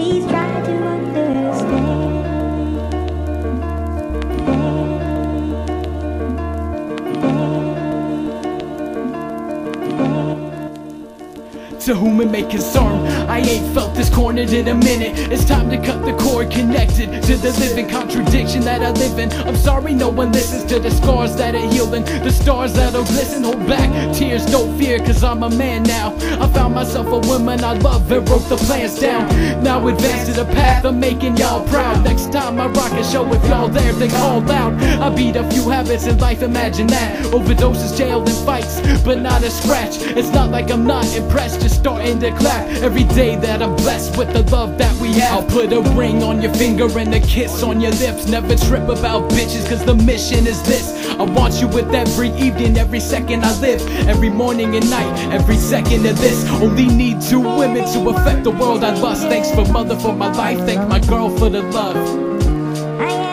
please try. To whom it may concern. I ain't felt this cornered in a minute. It's time to cut the cord connected to the living contradiction that I live in. I'm sorry no one listens to the scars that are healing, the stars that'll glisten. Hold back tears, don't fear, cause I'm a man now. I found myself a woman I love and broke the plans down. Now advance to the path of making y'all proud. Next time I rock a show, if y'all there, then call out. I beat a few habits in life, imagine that. Overdoses, jail, and fights, but not a scratch. It's not like I'm not impressed, just starting to clap. Every day that I'm blessed with the love that we have. I'll put a ring on your finger and a kiss on your lips. Never trip about bitches, cause the mission is this. I want you with every evening, every second I live. Every morning and night, every second of this. Only need two women to affect the world I lust. Thanks for mother for my life, thank my girl for the love.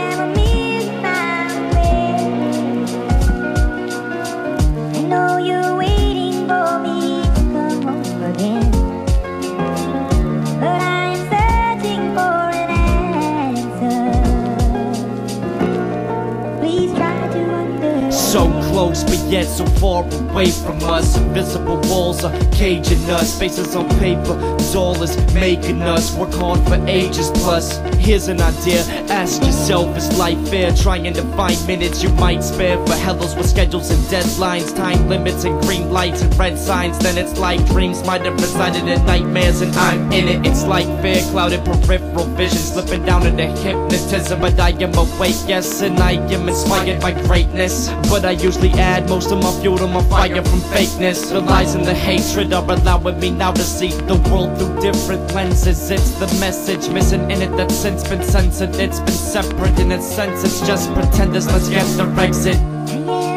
So close, but yet so far away from us. Invisible walls are caging us. Faces on paper, all is making us work hard for ages plus. Here's an idea, ask yourself, is life fair? Trying to find minutes you might spare for hellos with schedules and deadlines, time limits and green lights and red signs. Then it's like dreams might have resided in nightmares, and I'm in it. It's like fair, clouded peripheral vision, slipping down into hypnotism. But I am awake, yes, and I am inspired by greatness. But I usually add most of my fuel to my fire from fakeness. The lies and the hatred are allowing me now to see the world through different lenses. It's the message missing in it that's since been censored. It's been separate in its sense. It's just pretenders. Let's get the exit.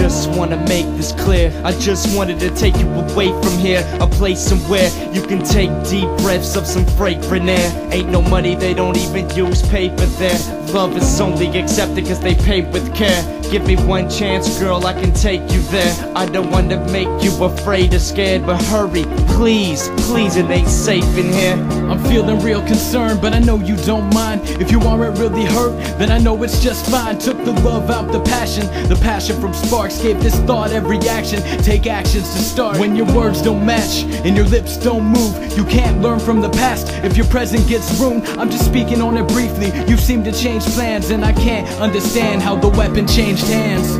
Just wanna make this clear. I just wanted to take you away from here. A place somewhere you can take deep breaths of some fragrant air. Ain't no money, they don't even use paper there. Love is only accepted cause they pay with care. Give me one chance, girl, I can take you there. I don't wanna make you afraid or scared, but hurry, please, please, it ain't safe in here. I'm feeling real concerned, but I know you don't mind. If you aren't really hurt, then I know it's just fine. Took the love out the passion, the passion from sparks gave this thought every action. Take actions to start. When your words don't match and your lips don't move, you can't learn from the past. If your present gets ruined, I'm just speaking on it briefly. You seem to change plans, and I can't understand how the weapon changed hands.